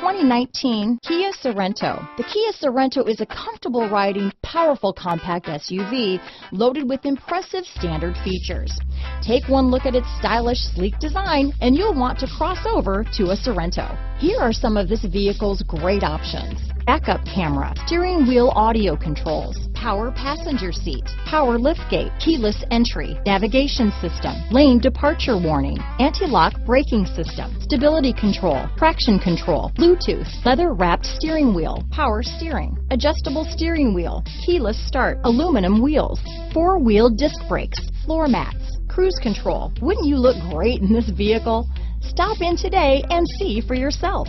2019 Kia Sorento. The Kia Sorento is a comfortable riding, powerful compact SUV loaded with impressive standard features. Take one look at its stylish, sleek design and you'll want to cross over to a Sorento. Here are some of this vehicle's great options. Backup camera, steering wheel audio controls, power passenger seat, power liftgate, keyless entry, navigation system, lane departure warning, anti-lock braking system, stability control, traction control, Bluetooth, leather wrapped steering wheel, power steering, adjustable steering wheel, keyless start, aluminum wheels, four wheel disc brakes, floor mats, cruise control. Wouldn't you look great in this vehicle? Stop in today and see for yourself.